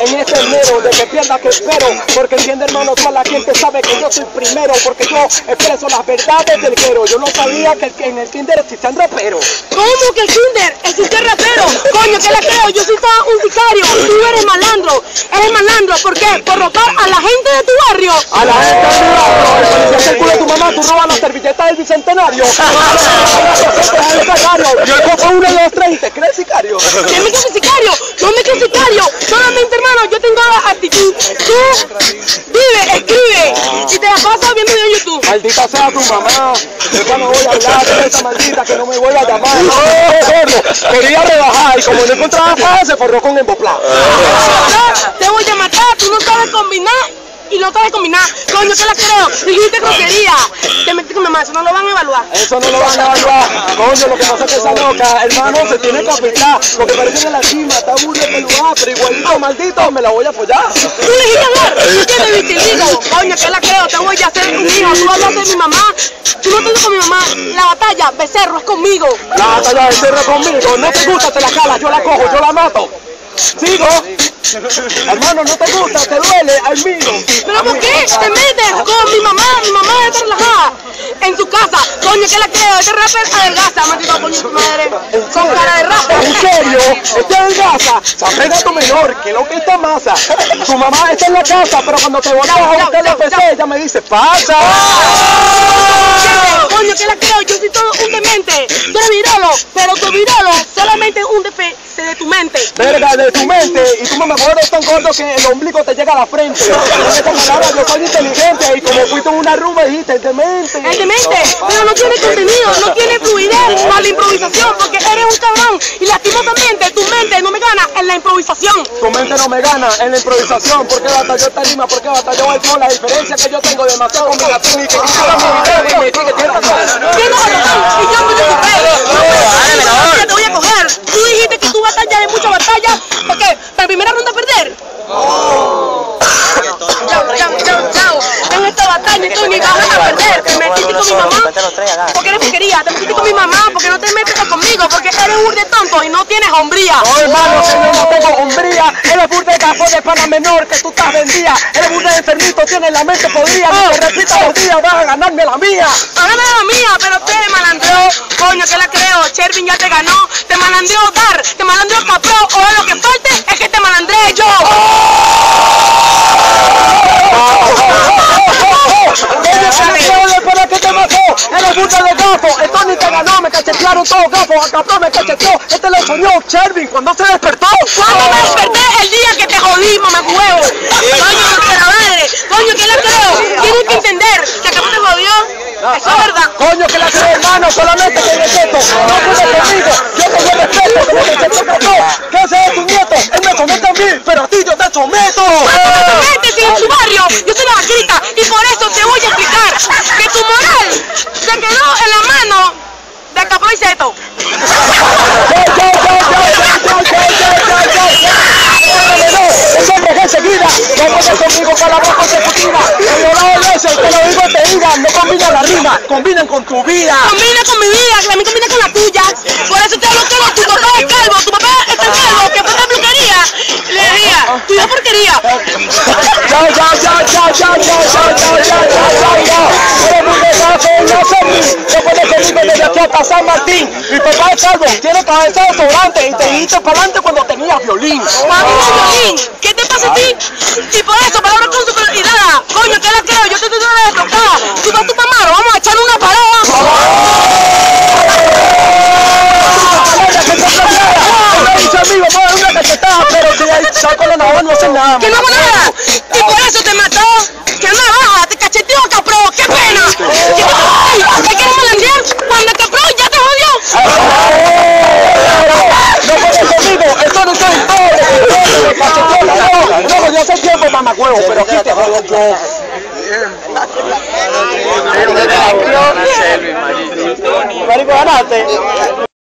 en este enero de que pierda que espero. Porque entiende hermano, toda la gente sabe que yo soy primero. Porque yo expreso las verdades del guero. Yo no sabía que en el kinder existían raperos. ¿Cómo que el kinder existe rapero? Coño, ¿qué la creo? Yo soy todo un sicario. Tú eres malandro. Eres malandro. ¿Por qué? Por robar a la gente de tu barrio. A la gente de mi barrio. Si el culo de tu mamá, tú robas la servilleta del bicentenario. Yo cojo uno, dos, tres y te crees sicario. ¿Qué me crees sicario? No me crees sicario. Solamente, hermano, yo tengo actitud. Tú vive, escribe y te la pasas viendo en YouTube. Maldita sea tu mamá. Yo no voy a hablar de esa maldita que no me vuelva a llamar. No, gordo. Quería rebajar y como no encontraba se forró con emboplar. Te voy a matar. Tú no sabes combinar y no sabes combinar. Coño, que la creo. Dijiste grosería. Te metí con mi mamá, eso no lo van a evaluar. Eso no lo van a evaluar. Coño, lo que pasa es que esa loca, hermano, se tiene que apretar. Lo que parece de la cima, está burro de lugar, pero igualito, maldito, me la voy a apoyar. Tú le dijiste hablar. Tú tienes vitiligo. Coño, que la creo. Te voy a hacer un hijo. Tú hablas de mi mamá. Tú no tienes con mi mamá. La batalla, becerro, es conmigo. La batalla, becerro, es conmigo. No te gusta, te la calas. Yo la cojo, yo la mato. Sigo. Hermano, no te gusta, te duele, al mío. ¿Pero por qué te metes con mi mamá? Mi mamá está relajada en su casa. Coño, ¿qué la creo? Este rapper adelgaza, maldito coño tu madre. Con cara de rapa. ¿En serio? ¿Este adelgaza? Se gato menor, que lo que está masa. Tu mamá está en la casa, pero cuando te voy a la PC, ella me dice, pasa. Verga, de tu mente. Y tú me es tan gordo que el ombligo te llega a la frente. Con esa palabra yo soy inteligente. Y como fuiste una rumba dijiste, el demente. El demente. Pero no tiene contenido, no tiene fluidez para la improvisación. Porque eres un cabrón. Y lastimosamente tu mente no me gana en la improvisación. Tu mente no me gana en la improvisación. Porque batalló esta rima, porque batalló el flow. La diferencia que yo tengo demasiado combinación y que quisiera mi y me yo coger. Tú dijiste que tú batalla de mucha batalla, porque para primera ronda perder. Oh. Chao, chao, chao, chao. En tú ni vas a perder. Te metiste con mi mamá porque eres porquería. Te metiste con mi mamá porque no te metes conmigo, porque eres un de tonto y no tienes hombría. No, hermano, que yo no tengo hombría. Eres burda de café de pana menor que tú estás vendida. Eres burda de enfermito, tienes la mente podrida. No te repita los días, vas a ganarme la mía. A ganarme la mía, pero te malandreó. Coño, que la creo. Chervin ya te ganó. Te malandreó Dar, te malandreó Capro. Ahora lo que falte es que te malandré yo. ¿Para qué te mató? Eres burda de gato. El Tony te me cachetearon todos gafos. A Capro me cacheteó. Este lo soñó Chervin cuando se despertó. Cuando me desperté el día que te jodí, mamá huevo. Coño, la madre. Coño, ¿qué la creo? Tienes que entender que Capro te jodió. Eso es verdad. Coño, que la creo, hermano, solamente te respeto. No puedes conmigo, yo te respeto. Como que te tocó, que ese es tu nieto. Él me somete a mí, pero a ti yo te someto. ¿Cuánto te sometes si en su barrio yo soy la grita? Y por eso te voy a explicar que tu moral se quedó en la mano de Capro y Seto. enseguida, no puedes conmigo palabras consecutivas. Pero la veces te lo digo te diga, no combina la rima, combinen con tu vida. Combina con mi vida, que a mí combina con la tuya. Por eso te hablo que tu papá es calvo, tu papá está calvo, que fue de peluquería. Le diría, tu hija porquería. Ya, ya, ya, ya, ya, ya, ya, ya, ya, ya, ya. Sé mí. No puedes conmigo desde aquí hasta San Martín. Mi papá es calvo, tiene cabeza de sobrante y te dijiste para adelante cuando tenías violín. ¿Cuándo violín? ¿Qué te pasa a ti? Y por eso, palabras con superioridad. Coño, ¿qué la creo? Yo te estoy dando de tocar. Tú vas tu mamá, vamos a echar una parada. amigo, vamos a dar una cachetada, pero si ahí saco la navaja no hace nada. Que no hago nada. Y por eso te mató. Que navaja, te cacheteó, capro. ¡Qué pena! ¿Qué quieres malandrear? Cuando capro ya te jodió. No puedes conmigo, esto no soy todo. Me cacheteó la navaja. No, yo hace tiempo, mamá huevo, pero aquí te jodo yo. Marico, ganaste.